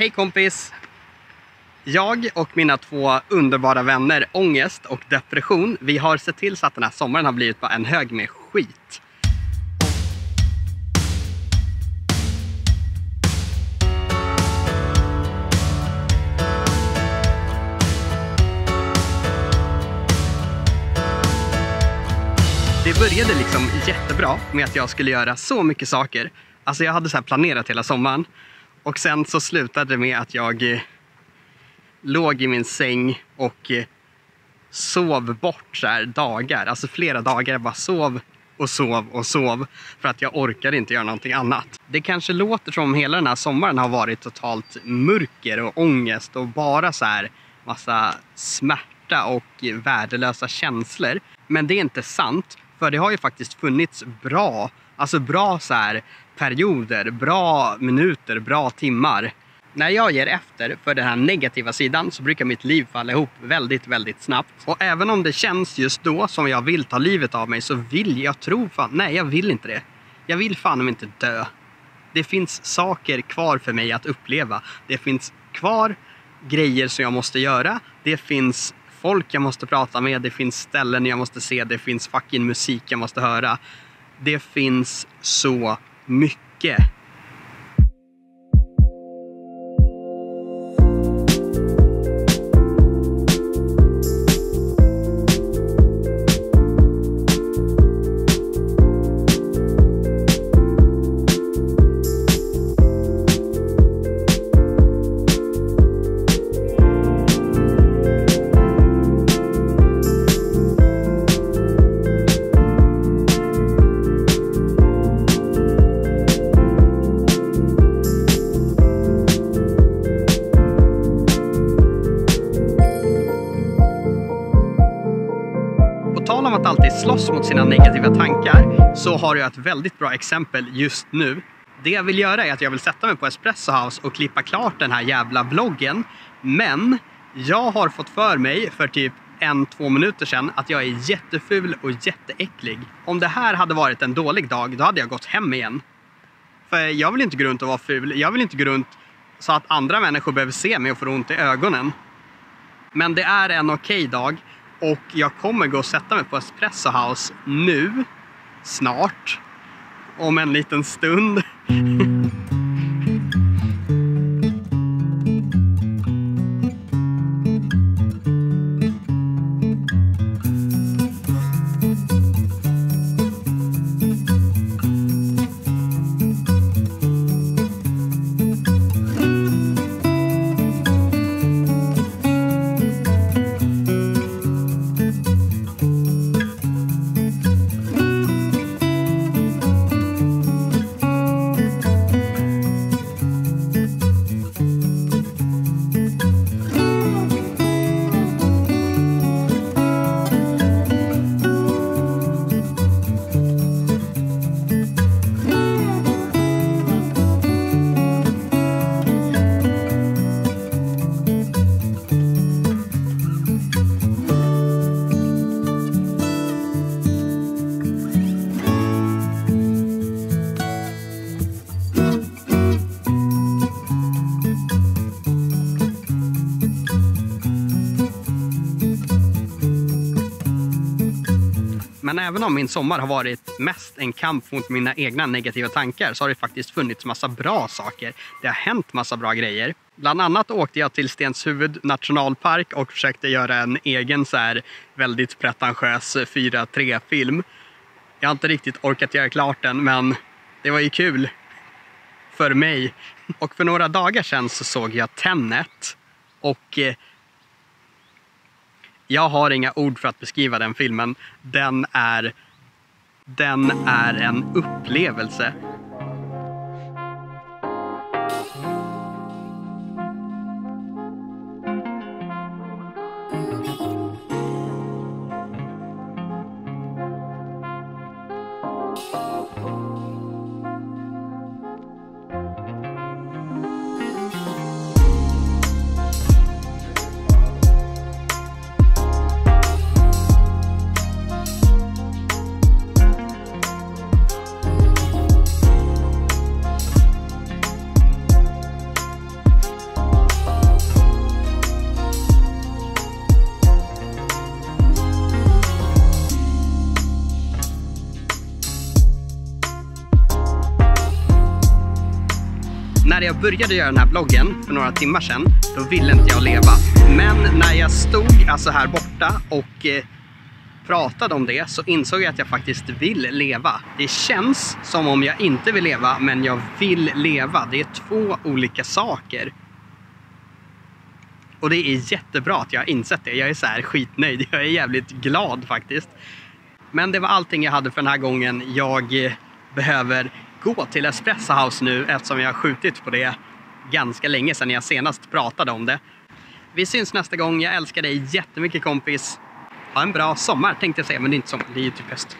Hej kompis! Jag och mina två underbara vänner Ångest och Depression, vi har sett till så att den här sommaren har blivit bara en hög med skit. Det började liksom jättebra med att jag skulle göra så mycket saker. Alltså jag hade så här planerat hela sommaren. Och sen så slutade det med att jag eh, låg i min säng och eh, sov bort så här dagar. Alltså flera dagar. Jag bara sov och sov och sov för att jag orkade inte göra någonting annat. Det kanske låter som hela den här sommaren har varit totalt mörker och ångest och bara så här massa smärta och värdelösa känslor. Men det är inte sant, för det har ju faktiskt funnits bra, alltså bra så här perioder, bra minuter, bra timmar. När jag ger efter för den här negativa sidan så brukar mitt liv falla ihop väldigt, väldigt snabbt. Och även om det känns just då som jag vill ta livet av mig så vill jag tro fan, nej jag vill inte det. Jag vill fan inte dö. Det finns saker kvar för mig att uppleva. Det finns kvar grejer som jag måste göra. Det finns folk jag måste prata med. Det finns ställen jag måste se. Det finns fucking musik jag måste höra. Det finns så mycket. Tal om att alltid slåss mot sina negativa tankar så har jag ett väldigt bra exempel just nu. Det jag vill göra är att jag vill sätta mig på Espresso House och klippa klart den här jävla vloggen. Men jag har fått för mig för typ en, två minuter sedan att jag är jätteful och jätteäcklig. Om det här hade varit en dålig dag, då hade jag gått hem igen. För jag vill inte gå runt och vara ful. Jag vill inte gå runt så att andra människor behöver se mig och får ont i ögonen. Men det är en okej dag och jag kommer gå och sätta mig på Espresso House nu, snart, om en liten stund. Men även om min sommar har varit mest en kamp mot mina egna negativa tankar så har det faktiskt funnits massa bra saker. Det har hänt massa bra grejer. Bland annat åkte jag till Stenshuvud nationalpark och försökte göra en egen så här väldigt pretentiös 4.3-film. Jag har inte riktigt orkat göra klart den, men det var ju kul. För mig. Och för några dagar sedan så såg jag Tenet. Och eh, jag har inga ord för att beskriva den filmen. Den är, den är en upplevelse. Jag började göra den här bloggen för några timmar sedan, då ville inte jag leva. Men när jag stod alltså här borta och eh, pratade om det så insåg jag att jag faktiskt vill leva. Det känns som om jag inte vill leva, men jag vill leva. Det är två olika saker. Och det är jättebra att jag har insett det. Jag är så här skitnöjd. Jag är jävligt glad faktiskt. Men det var allting jag hade för den här gången. Jag eh, behöver gå till Espresso House nu eftersom jag har skjutit på det ganska länge sedan jag senast pratade om det. Vi syns nästa gång. Jag älskar dig jättemycket kompis. Ha en bra sommar tänkte jag säga, men det är inte sommar. Det är ju typ höst.